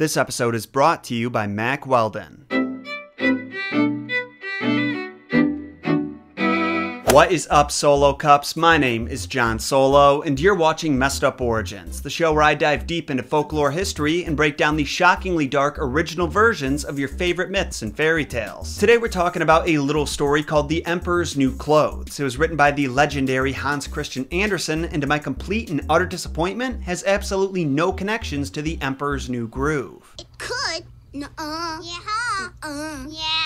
This episode is brought to you by Mack Weldon. What is up, Solo Cups? My name is Jon Solo, and you're watching Messed Up Origins, the show where I dive deep into folklore history and break down the shockingly dark original versions of your favorite myths and fairy tales. Today we're talking about a little story called The Emperor's New Clothes. It was written by the legendary Hans Christian Andersen, and to my complete and utter disappointment, has absolutely no connections to The Emperor's New Groove. It could. Nuh-uh. Yeah. Uh-uh. Yeah.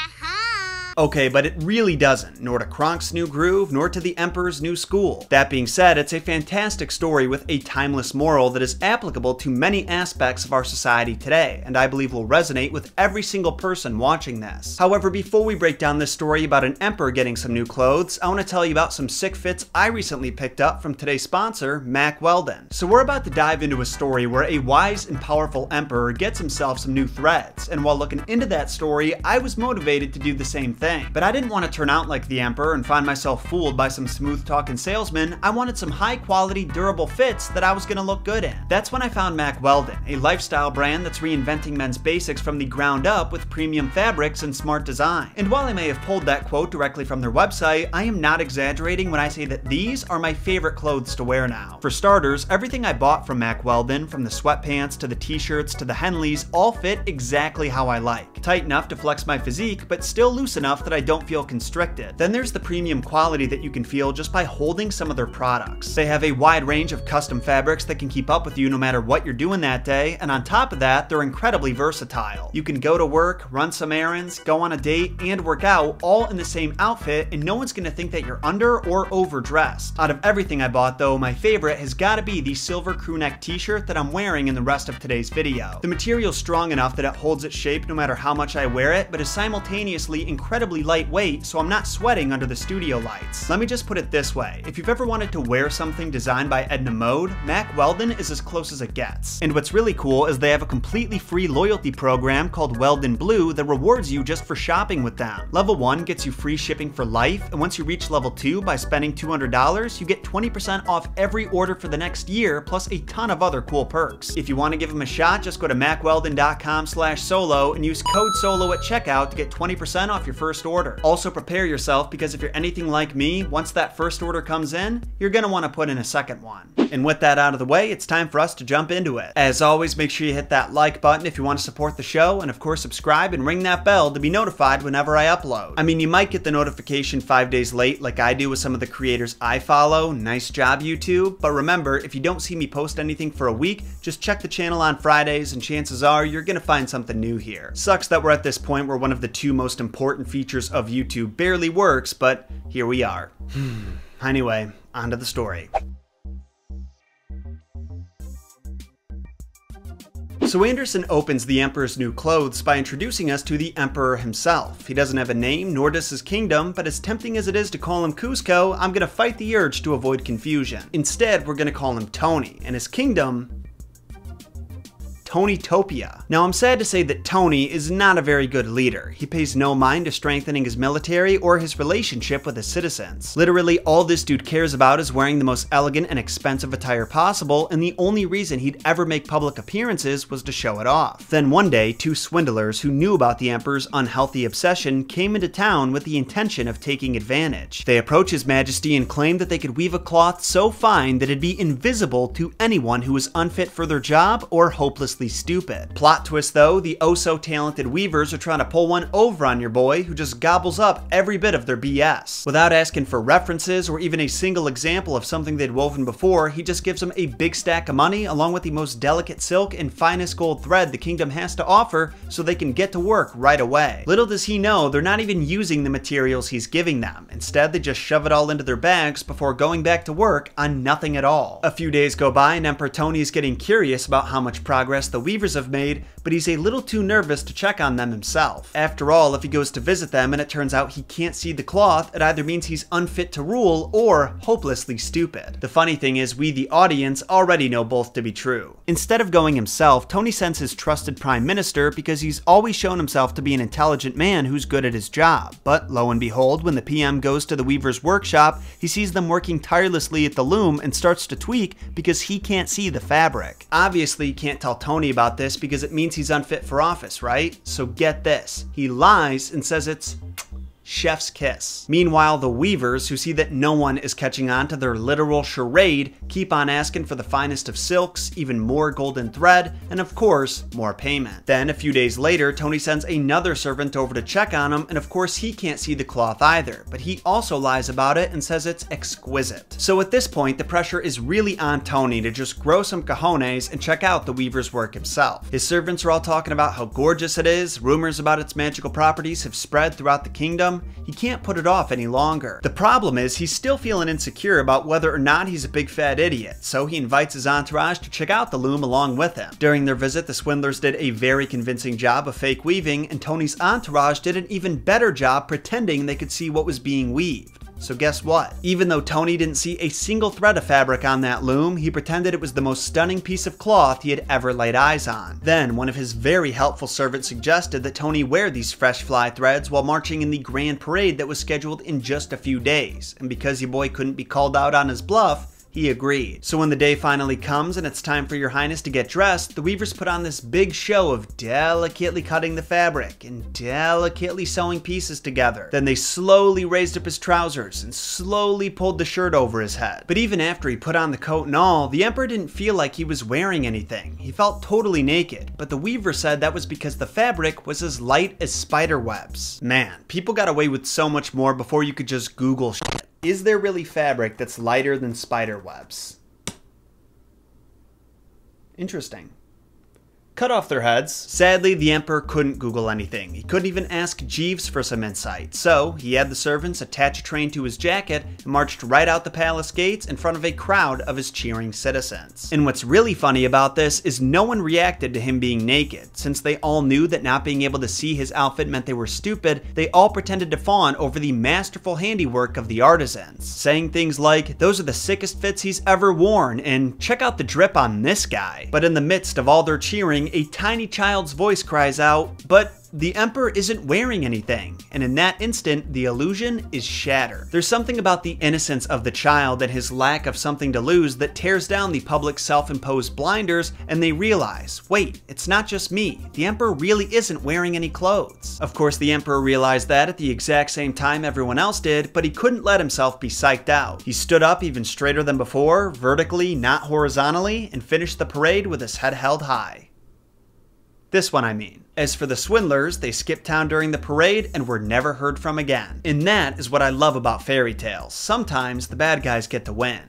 Okay, but it really doesn't, nor to Kronk's New Groove, nor to the Emperor's New School. That being said, it's a fantastic story with a timeless moral that is applicable to many aspects of our society today, and I believe will resonate with every single person watching this. However, before we break down this story about an emperor getting some new clothes, I want to tell you about some sick fits I recently picked up from today's sponsor, Mack Weldon. So we're about to dive into a story where a wise and powerful emperor gets himself some new threads, and while looking into that story, I was motivated to do the same thing thing. But I didn't want to turn out like the Emperor and find myself fooled by some smooth talking salesman. I wanted some high quality, durable fits that I was going to look good in. That's when I found Mack Weldon, a lifestyle brand that's reinventing men's basics from the ground up with premium fabrics and smart design. And while I may have pulled that quote directly from their website, I am not exaggerating when I say that these are my favorite clothes to wear now. For starters, everything I bought from Mack Weldon, from the sweatpants to the t-shirts to the Henleys, all fit exactly how I like. Tight enough to flex my physique, but still loose enough that I don't feel constricted. Then there's the premium quality that you can feel just by holding some of their products. They have a wide range of custom fabrics that can keep up with you no matter what you're doing that day, and on top of that, they're incredibly versatile. You can go to work, run some errands, go on a date, and work out all in the same outfit, and no one's gonna think that you're under or overdressed. Out of everything I bought though, my favorite has gotta be the silver crewneck t-shirt that I'm wearing in the rest of today's video. The material's strong enough that it holds its shape no matter how much I wear it, but is simultaneously incredibly incredibly lightweight, so I'm not sweating under the studio lights. Let me just put it this way, if you've ever wanted to wear something designed by Edna Mode, Mack Weldon is as close as it gets. And what's really cool is they have a completely free loyalty program called Weldon Blue that rewards you just for shopping with them. Level 1 gets you free shipping for life, and once you reach level 2 by spending $200, you get 20% off every order for the next year, plus a ton of other cool perks. If you want to give them a shot, just go to mackweldon.com slash solo and use code SOLO at checkout to get 20% off your first first order. Also prepare yourself because if you're anything like me, once that first order comes in, you're gonna wanna put in a second one. And with that out of the way, it's time for us to jump into it. As always, make sure you hit that like button if you want to support the show, and of course subscribe and ring that bell to be notified whenever I upload. I mean, you might get the notification five days late like I do with some of the creators I follow, nice job YouTube, but remember, if you don't see me post anything for a week, just check the channel on Fridays and chances are you're gonna find something new here. Sucks that we're at this point where one of the two most important features of YouTube barely works, but here we are. anyway, on to the story. So Andersen opens The Emperor's New Clothes by introducing us to the Emperor himself. He doesn't have a name, nor does his kingdom, but as tempting as it is to call him Kuzco, I'm gonna fight the urge to avoid confusion. Instead, we're gonna call him Tony, and his kingdom Tonytopia. Now I'm sad to say that Tony is not a very good leader. He pays no mind to strengthening his military or his relationship with his citizens. Literally all this dude cares about is wearing the most elegant and expensive attire possible, and the only reason he'd ever make public appearances was to show it off. Then one day, two swindlers who knew about the Emperor's unhealthy obsession came into town with the intention of taking advantage. They approach His Majesty and claim that they could weave a cloth so fine that it'd be invisible to anyone who was unfit for their job or hopelessly stupid. Plot twist though, the oh so talented weavers are trying to pull one over on your boy who just gobbles up every bit of their BS. Without asking for references or even a single example of something they'd woven before, he just gives them a big stack of money along with the most delicate silk and finest gold thread the kingdom has to offer so they can get to work right away. Little does he know, they're not even using the materials he's giving them. Instead, they just shove it all into their bags before going back to work on nothing at all. A few days go by and Emperor Tony is getting curious about how much progress the Weavers have made, but he's a little too nervous to check on them himself. After all, if he goes to visit them and it turns out he can't see the cloth, it either means he's unfit to rule or hopelessly stupid. The funny thing is, we the audience already know both to be true. Instead of going himself, Tony sends his trusted prime minister because he's always shown himself to be an intelligent man who's good at his job. But lo and behold, when the PM goes to the Weaver's workshop, he sees them working tirelessly at the loom and starts to tweak because he can't see the fabric. Obviously, you can't tell Tony About this because it means he's unfit for office, right? So get this. He lies and says it's chef's kiss. Meanwhile, the weavers, who see that no one is catching on to their literal charade, keep on asking for the finest of silks, even more golden thread, and of course, more payment. Then, a few days later, Tony sends another servant over to check on him, and of course, he can't see the cloth either, but he also lies about it and says it's exquisite. So at this point, the pressure is really on Tony to just grow some cojones and check out the weaver's work himself. His servants are all talking about how gorgeous it is, rumors about its magical properties have spread throughout the kingdom, he can't put it off any longer. The problem is he's still feeling insecure about whether or not he's a big fat idiot, so he invites his entourage to check out the loom along with him. During their visit, the swindlers did a very convincing job of fake weaving, and Tony's entourage did an even better job pretending they could see what was being weaved. So guess what? Even though Tony didn't see a single thread of fabric on that loom, he pretended it was the most stunning piece of cloth he had ever laid eyes on. Then, one of his very helpful servants suggested that Tony wear these fresh fly threads while marching in the grand parade that was scheduled in just a few days, and because your boy couldn't be called out on his bluff, he agreed. So when the day finally comes and it's time for your highness to get dressed, the weavers put on this big show of delicately cutting the fabric and delicately sewing pieces together. Then they slowly raised up his trousers and slowly pulled the shirt over his head. But even after he put on the coat and all, the emperor didn't feel like he was wearing anything. He felt totally naked, but the weaver said that was because the fabric was as light as spider webs. Man, people got away with so much more before you could just Google shit. Is there really fabric that's lighter than spider webs? Interesting cut off their heads. Sadly, the Emperor couldn't Google anything. He couldn't even ask Jeeves for some insight. So, he had the servants attach a train to his jacket and marched right out the palace gates in front of a crowd of his cheering citizens. And what's really funny about this is no one reacted to him being naked. Since they all knew that not being able to see his outfit meant they were stupid, they all pretended to fawn over the masterful handiwork of the artisans, saying things like, those are the sickest fits he's ever worn, and check out the drip on this guy. But in the midst of all their cheering, a tiny child's voice cries out, but the Emperor isn't wearing anything, and in that instant, the illusion is shattered. There's something about the innocence of the child and his lack of something to lose that tears down the public self-imposed blinders, and they realize, wait, it's not just me. The Emperor really isn't wearing any clothes. Of course, the Emperor realized that at the exact same time everyone else did, but he couldn't let himself be psyched out. He stood up even straighter than before, vertically, not horizontally, and finished the parade with his head held high. This one, I mean. As for the swindlers, they skipped town during the parade and were never heard from again. And that is what I love about fairy tales. Sometimes the bad guys get to win.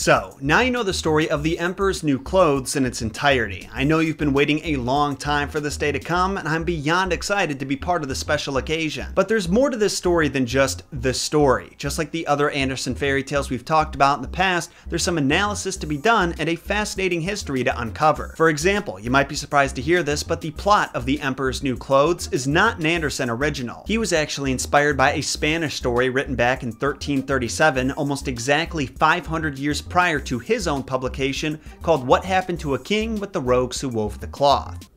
So, now you know the story of the Emperor's new clothes in its entirety. I know you've been waiting a long time for this day to come, and I'm beyond excited to be part of the special occasion. But there's more to this story than just the story. Just like the other Andersen fairy tales we've talked about in the past, there's some analysis to be done and a fascinating history to uncover. For example, you might be surprised to hear this, but the plot of The Emperor's New Clothes is not an Andersen original. He was actually inspired by a Spanish story written back in 1337, almost exactly 500 years years prior to his own publication called What Happened to a King with the Rogues Who Wove the Cloth.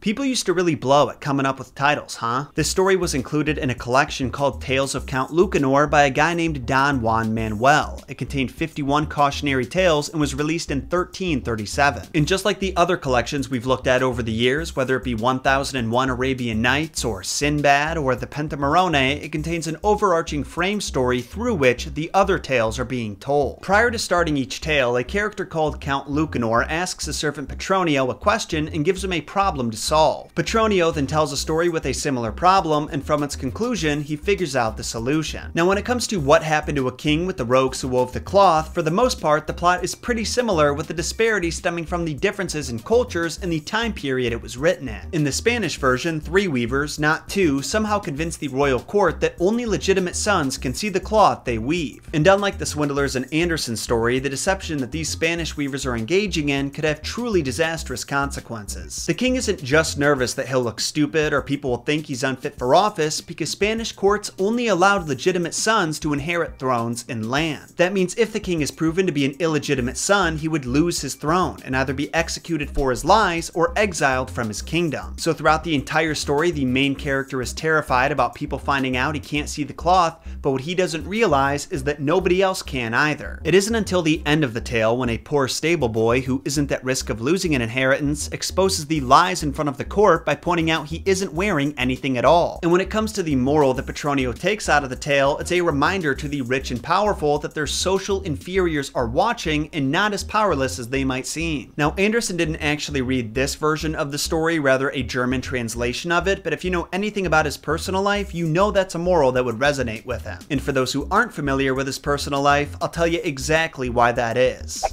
People used to really blow at coming up with titles, huh? This story was included in a collection called Tales of Count Lucanor by a guy named Don Juan Manuel. It contained 51 cautionary tales and was released in 1337. And just like the other collections we've looked at over the years, whether it be 1001 Arabian Nights or Sinbad or the Pentamerone, it contains an overarching frame story through which the other tales are being told. Prior to starting each tale, a character called Count Lucanor asks the servant Petronio a question and gives him a problem to solve. Petronio then tells a story with a similar problem, and from its conclusion, he figures out the solution. Now when it comes to what happened to a king with the rogues who wove the cloth, for the most part, the plot is pretty similar with the disparity stemming from the differences in cultures and the time period it was written in. In the Spanish version, three weavers, not two, somehow convince the royal court that only legitimate sons can see the cloth they weave. And unlike the swindlers in Andersen's story, the deception that these Spanish weavers are engaging in could have truly disastrous consequences. The king isn't just just nervous that he'll look stupid or people will think he's unfit for office because Spanish courts only allowed legitimate sons to inherit thrones and land. That means if the king is proven to be an illegitimate son, he would lose his throne and either be executed for his lies or exiled from his kingdom. So throughout the entire story, the main character is terrified about people finding out he can't see the cloth, but what he doesn't realize is that nobody else can either. It isn't until the end of the tale when a poor stable boy who isn't at risk of losing an inheritance exposes the lies in front of the court by pointing out he isn't wearing anything at all. And when it comes to the moral that Petronio takes out of the tale, it's a reminder to the rich and powerful that their social inferiors are watching and not as powerless as they might seem. Now, Andersen didn't actually read this version of the story, rather a German translation of it, but if you know anything about his personal life, you know that's a moral that would resonate with him. And for those who aren't familiar with his personal life, I'll tell you exactly why that is.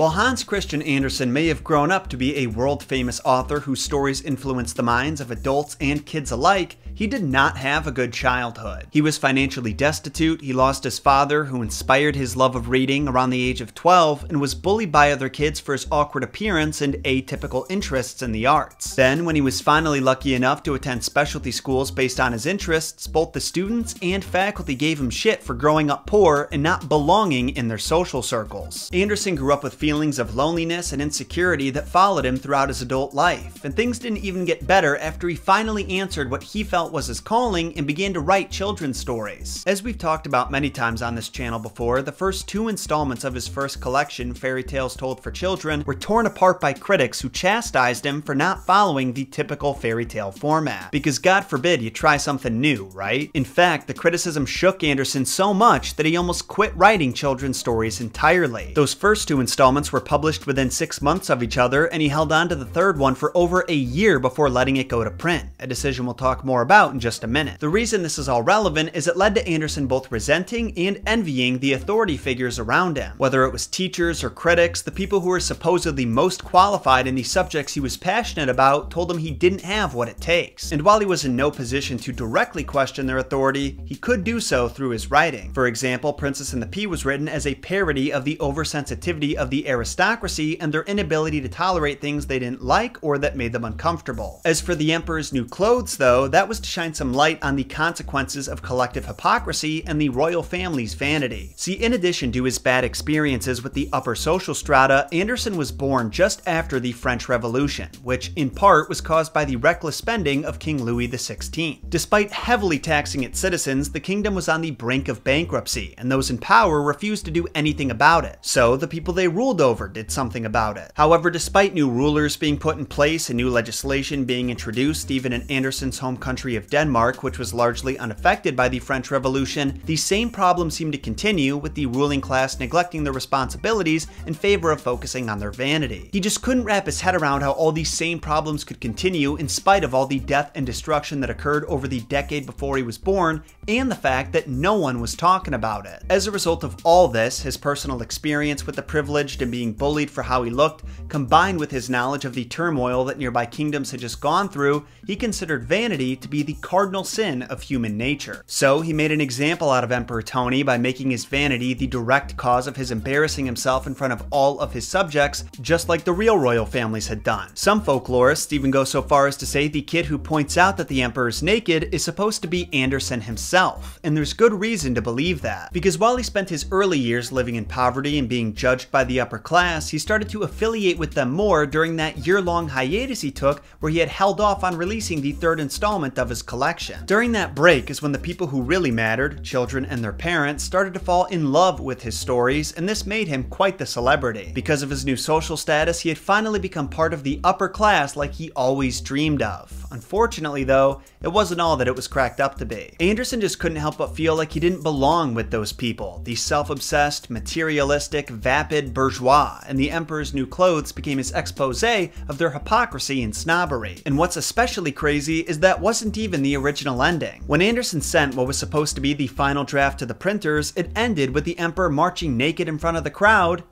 While Hans Christian Andersen may have grown up to be a world famous author whose stories influenced the minds of adults and kids alike, he did not have a good childhood. He was financially destitute, he lost his father, who inspired his love of reading around the age of 12, and was bullied by other kids for his awkward appearance and atypical interests in the arts. Then, when he was finally lucky enough to attend specialty schools based on his interests, both the students and faculty gave him shit for growing up poor and not belonging in their social circles. Andersen grew up with feelings of loneliness and insecurity that followed him throughout his adult life, and things didn't even get better after he finally answered what he felt was his calling and began to write children's stories. As we've talked about many times on this channel before, the first two installments of his first collection, Fairy Tales Told for Children, were torn apart by critics who chastised him for not following the typical fairy tale format. Because God forbid you try something new, right? In fact, the criticism shook Andersen so much that he almost quit writing children's stories entirely. Those first two installments were published within six months of each other, and he held on to the third one for over a year before letting it go to print, a decision we'll talk more about in just a minute. The reason this is all relevant is it led to Andersen both resenting and envying the authority figures around him. Whether it was teachers or critics, the people who were supposedly most qualified in the subjects he was passionate about told him he didn't have what it takes. And while he was in no position to directly question their authority, he could do so through his writing. For example, Princess and the Pea was written as a parody of the oversensitivity of the aristocracy and their inability to tolerate things they didn't like or that made them uncomfortable. As for the Emperor's New Clothes, though, that was to shine some light on the consequences of collective hypocrisy and the royal family's vanity. See, in addition to his bad experiences with the upper social strata, Andersen was born just after the French Revolution, which in part was caused by the reckless spending of King Louis XVI. Despite heavily taxing its citizens, the kingdom was on the brink of bankruptcy, and those in power refused to do anything about it. So the people they ruled over did something about it. However, despite new rulers being put in place and new legislation being introduced, even in Andersen's home country of Denmark, which was largely unaffected by the French Revolution, the same problem seemed to continue with the ruling class neglecting their responsibilities in favor of focusing on their vanity. He just couldn't wrap his head around how all these same problems could continue in spite of all the death and destruction that occurred over the decade before he was born, and the fact that no one was talking about it. As a result of all this, his personal experience with the privileged and being bullied for how he looked, combined with his knowledge of the turmoil that nearby kingdoms had just gone through, he considered vanity to be the cardinal sin of human nature. So he made an example out of Emperor Tony by making his vanity the direct cause of his embarrassing himself in front of all of his subjects, just like the real royal families had done. Some folklorists even go so far as to say the kid who points out that the emperor is naked is supposed to be Andersen himself, and there's good reason to believe that. Because while he spent his early years living in poverty and being judged by the upper class, he started to affiliate with them more during that year-long hiatus he took where he had held off on releasing the third installment of his collection. During that break is when the people who really mattered, children and their parents, started to fall in love with his stories, and this made him quite the celebrity. Because of his new social status, he had finally become part of the upper class like he always dreamed of. Unfortunately, though, it wasn't all that it was cracked up to be. Andersen just couldn't help but feel like he didn't belong with those people, the self-obsessed, materialistic, vapid bourgeois, and the Emperor's New Clothes became his expose of their hypocrisy and snobbery. And what's especially crazy is that wasn't even the original ending. When Andersen sent what was supposed to be the final draft to the printers, it ended with the Emperor marching naked in front of the crowd,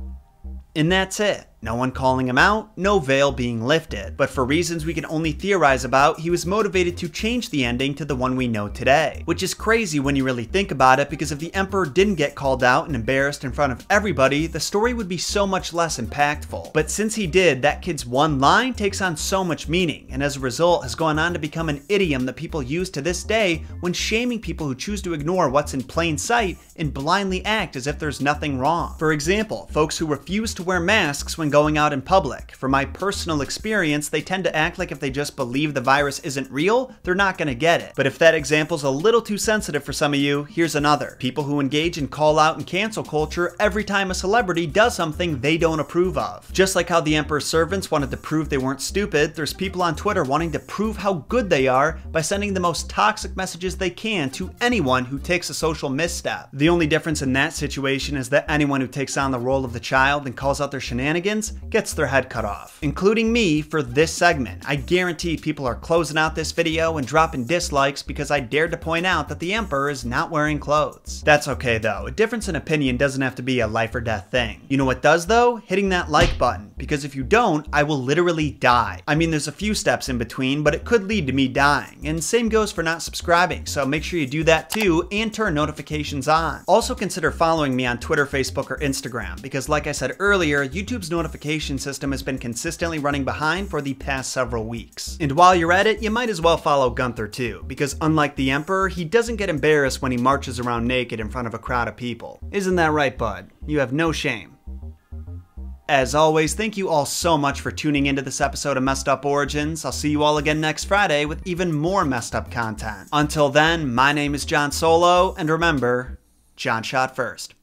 and that's it. No one calling him out, no veil being lifted. But for reasons we can only theorize about, he was motivated to change the ending to the one we know today. Which is crazy when you really think about it because if the Emperor didn't get called out and embarrassed in front of everybody, the story would be so much less impactful. But since he did, that kid's one line takes on so much meaning, and as a result has gone on to become an idiom that people use to this day when shaming people who choose to ignore what's in plain sight and blindly act as if there's nothing wrong. For example, folks who refuse to wear masks when going out in public. From my personal experience, they tend to act like if they just believe the virus isn't real, they're not gonna get it. But if that example's a little too sensitive for some of you, here's another. People who engage in call out and cancel culture every time a celebrity does something they don't approve of. Just like how the Emperor's servants wanted to prove they weren't stupid, there's people on Twitter wanting to prove how good they are by sending the most toxic messages they can to anyone who takes a social misstep. The only difference in that situation is that anyone who takes on the role of the child and calls out their shenanigans gets their head cut off, including me for this segment. I guarantee people are closing out this video and dropping dislikes because I dared to point out that the Emperor is not wearing clothes. That's okay though, a difference in opinion doesn't have to be a life or death thing. You know what does though? Hitting that like button, because if you don't, I will literally die. I mean, there's a few steps in between, but it could lead to me dying, and same goes for not subscribing, so make sure you do that too and turn notifications on. Also consider following me on Twitter, Facebook, or Instagram, because like I said earlier, YouTube's notification system has been consistently running behind for the past several weeks. And while you're at it, you might as well follow Gunther too, because unlike the Emperor, he doesn't get embarrassed when he marches around naked in front of a crowd of people. Isn't that right, bud? You have no shame. As always, thank you all so much for tuning into this episode of Messed Up Origins. I'll see you all again next Friday with even more messed up content. Until then, my name is Jon Solo, and remember, Jon shot first.